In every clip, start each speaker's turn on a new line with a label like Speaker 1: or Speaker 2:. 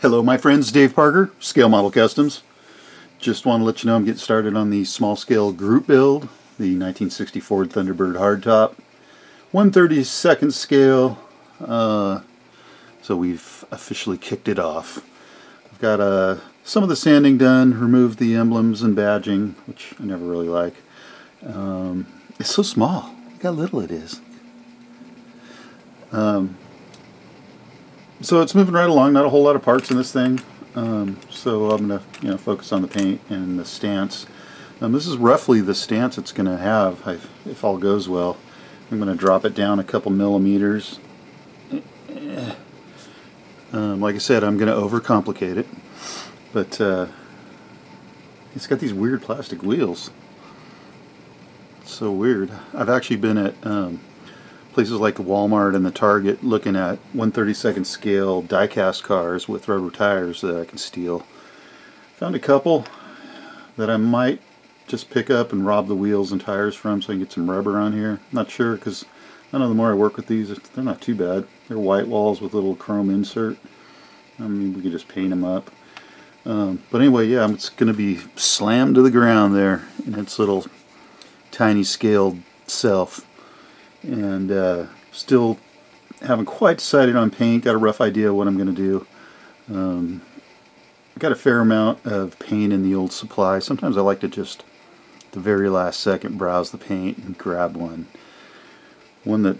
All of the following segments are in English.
Speaker 1: Hello my friends, Dave Parker, Scale Model Kustoms. Just want to let you know I'm getting started on the small scale group build, the 1964 Thunderbird hardtop. 132nd scale, uh, so we've officially kicked it off. I've got uh, some of the sanding done, removed the emblems and badging, which I never really like. Um, it's so small, look how little it is. Um, so it's moving right along. Not a whole lot of parts in this thing. Um, so I'm going to you know focus on the paint and the stance. Um, this is roughly the stance it's going to have if all goes well. I'm going to drop it down a couple millimeters. Um, like I said, I'm going to overcomplicate it. But uh, it's got these weird plastic wheels. It's so weird. I've actually been at um, places like Walmart and the Target looking at 132nd scale die-cast cars with rubber tires that I can steal. Found a couple that I might just pick up and rob the wheels and tires from so I can get some rubber on here. Not sure because I know the more I work with these, they're not too bad. They're white walls with little chrome insert. I mean, we could just paint them up. Um, but anyway, yeah, it's going to be slammed to the ground there in its little tiny scaled self and uh, still haven't quite decided on paint. Got a rough idea what I'm going to do. Um, got a fair amount of paint in the old supply. Sometimes I like to just the very last second browse the paint and grab one. One that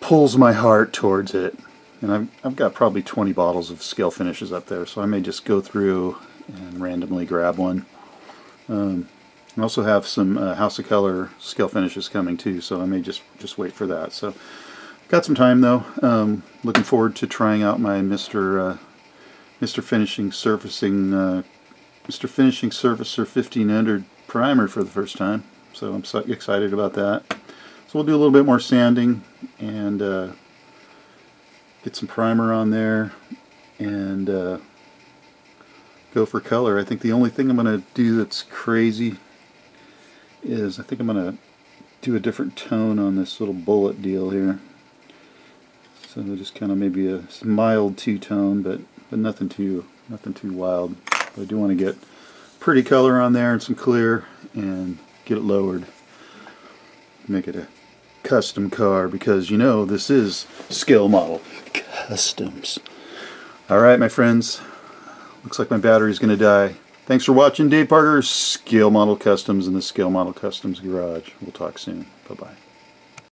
Speaker 1: pulls my heart towards it. And I've, I've got probably 20 bottles of scale finishes up there, so I may just go through and randomly grab one. Um, I also have some uh, House of Color scale finishes coming too, so I may just, just wait for that. So, got some time though. Um, looking forward to trying out my Mr. Uh, Mr. Finishing Surfacing uh, Mr. Finishing Surfacer 1500 primer for the first time. So I'm so excited about that. So we'll do a little bit more sanding and uh, get some primer on there and uh, go for color. I think the only thing I'm going to do that's crazy is I think I'm going to do a different tone on this little bullet deal here. So just kind of maybe a mild two-tone, but but nothing too nothing too wild. But I do want to get pretty color on there and some clear and get it lowered. Make it a custom car because you know this is scale model kustoms. Alright my friends, looks like my battery's going to die. Thanks for watching Dave Parker's Scale Model Kustoms in the Scale Model Kustoms Garage. We'll talk soon. Bye-bye.